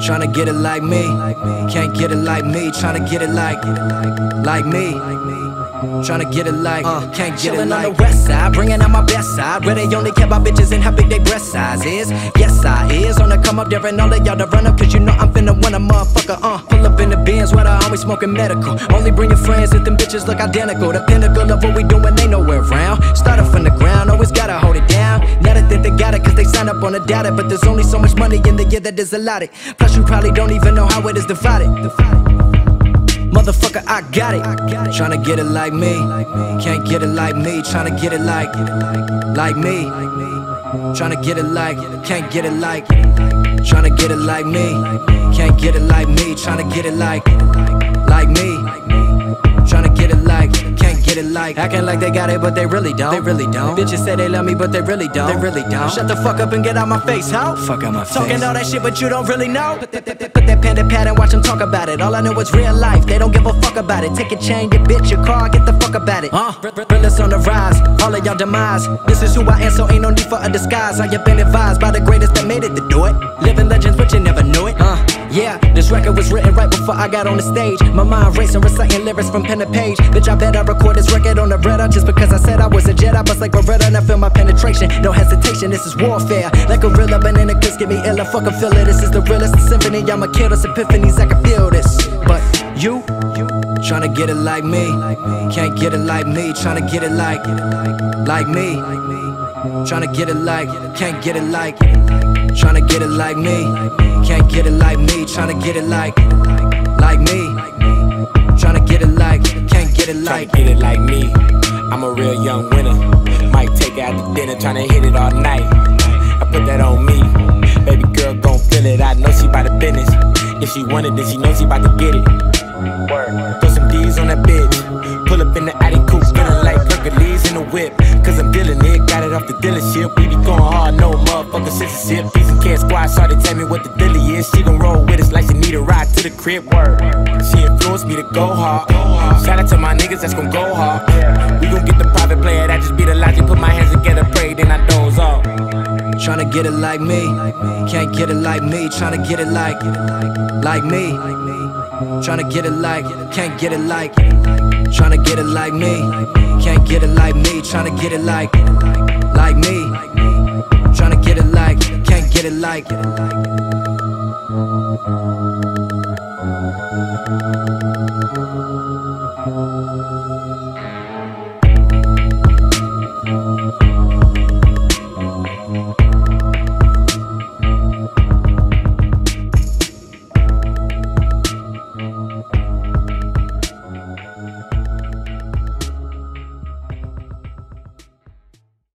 Tryna get it like me, can't get it like me. Tryna get it like, like me. Tryna get it like, uh, can't get it like. on the west side, bringing out my best side. Where they only care about bitches and how big they breast size is. Yes, I is on the come up there and all of y'all to run up, cause you know I'm finna win a motherfucker. Uh, bins where I always smoking medical. Only bring your friends if them bitches look identical. The pinnacle of what we doing ain't nowhere around. Started from the ground, always gotta hold it down. Now they think they got it, cause they sign up on a data. But there's only so much money in the year that is allotted. Plus, you probably don't even know how it is divided. Motherfucker, I got it. Tryna get it like me. Can't get it like me. Tryna get it like, like me. Tryna get it like, can't get it like. Tryna get it like me. Can't get it like me. Tryna get it like, like me. Tryna get it like, it like. Acting like they got it, but they really don't. They really don't. Bitches say they love me, but they really don't. They really don't. Shut the fuck up and get out my face, ho. Fuck out my face. Talking all that shit, but you don't really know. Put that, put that, put that pen to pad and watch them talk about it. All I know is real life. They don't give a fuck about it. Take your chain, your bitch, your car, get the fuck about it. Uh, realest on the rise. All of y'all demise. This is who I am, so ain't no need for a disguise. I have been advised by the greatest that made it to do it. Living legends, but you never knew it. Uh, yeah, this record was written right before I got on the stage. My mind racing, reciting lyrics from pen to page. Bitch, I bet I record this record on the Bretta just because I said I was a Jedi. Bust like Beretta and I feel my penetration. No hesitation, this is warfare. Like a gorilla, banana kiss, get me ill. I fucking feel it. This is the realest symphony. I'ma kill this epiphanies. I can feel this. But you, you, tryna get it like me. Can't get it like me. Tryna get it like, like me. Tryna get it like, can't get it like. Tryna get it like me. Can't get it like me. Tryna get it like, like me. Tryna get it like, can't get it like. Get it like me. I'm a real young winner. Might take out to dinner, tryna hit it all night. I put that on me. Baby girl gon' feel it. I know she by the business. If she want it, then she knows she about to get it. Throw some D's on that bitch. Pull up in the Addy motherfucker censorship. Piece of cat squad, started tell me what the dilly is. She gon' roll with us like she need a ride to the crib. Word. She influenced me to go hard. Shout out to my niggas that's gon' go hard. We gon' get the private player, that just be the logic. Put my hands together, pray, then I doze off. Tryna get it like me, can't get it like me. Tryna get it like, like me. Tryna get it like, can't get it like. Tryna get it like me, can't get it like me. Tryna get it like, like me. It like.